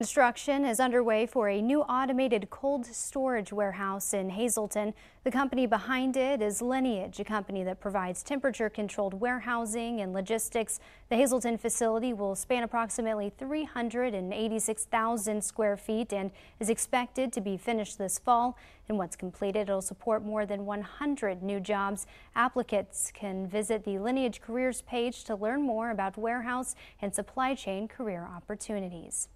Construction is underway for a new automated cold storage warehouse in Hazleton. The company behind it is Lineage, a company that provides temperature controlled warehousing and logistics. The Hazleton facility will span approximately 386,000 square feet and is expected to be finished this fall. And once completed, it'll support more than 100 new jobs. Applicants can visit the Lineage careers page to learn more about warehouse and supply chain career opportunities.